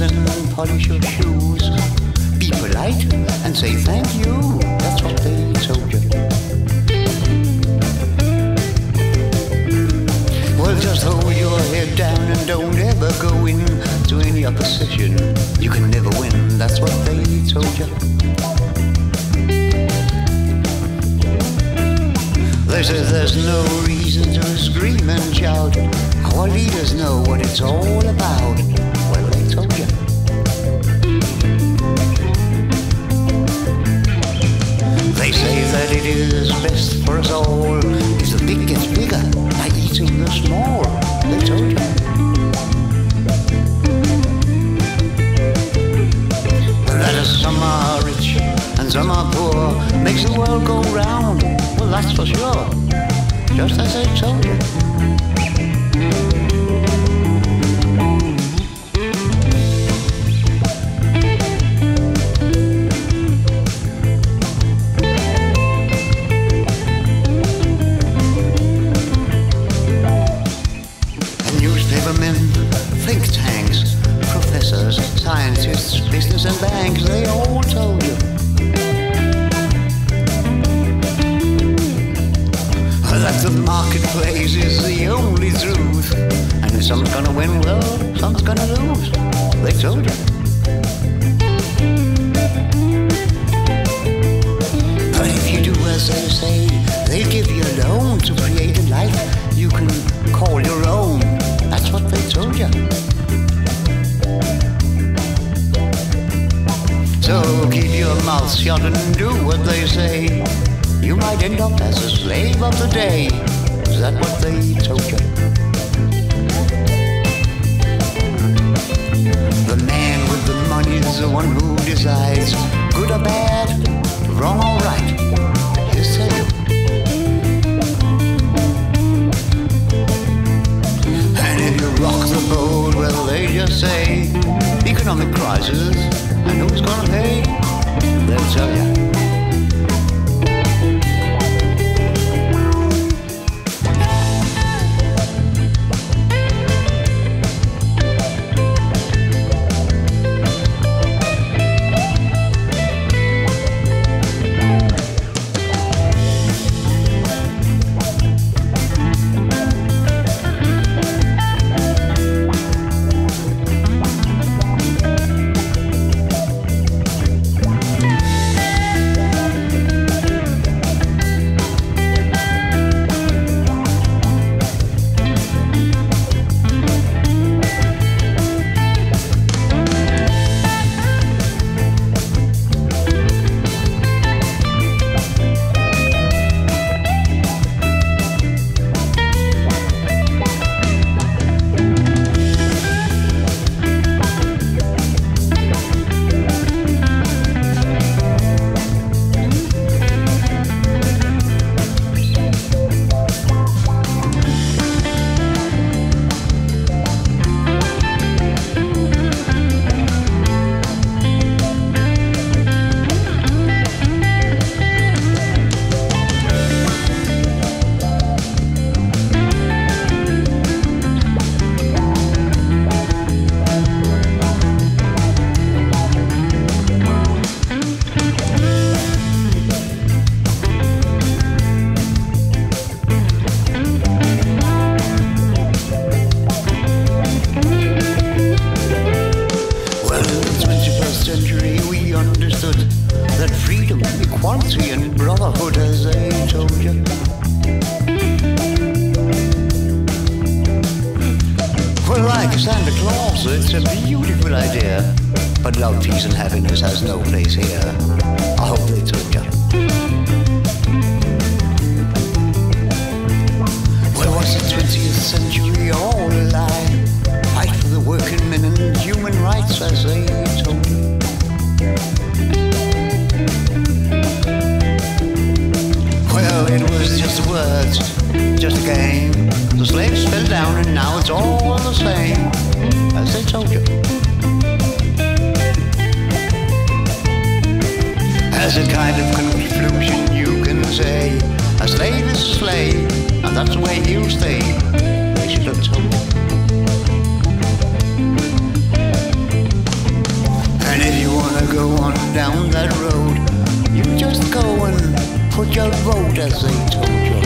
lessons and polish your shoes. Be polite and say thank you. That's what they told you. Well, just hold your head down and don't ever go into any opposition. You can never win, that's what they told you. They say there's no reason to scream and shout. Our leaders know what it's all about. That it is best for us all if the big gets bigger by eating the small. They told you. That is some are rich and some are poor makes the world go round. Well, that's for sure. Just as I told you. Scientists, business and banks, they all told you. That the marketplace is the only truth. And if some's gonna win, well, some's gonna lose. They told you. But if you do as they say, they'll give you a loan to create a life you can call your own. That's what they told you. So keep your mouth shut and do what they say. You might end up as a slave of the day. Is that what they told you? Equality, and brotherhood, as they told you. Well, like Santa Claus, it's a beautiful idea. But love, peace, and happiness has no place here. I hope they told you. Kind of conclusion you can say. A slave is a slave, and that's way he'll stay. They should have told. And if you wanna go on down that road, you just go and put your vote as they told you.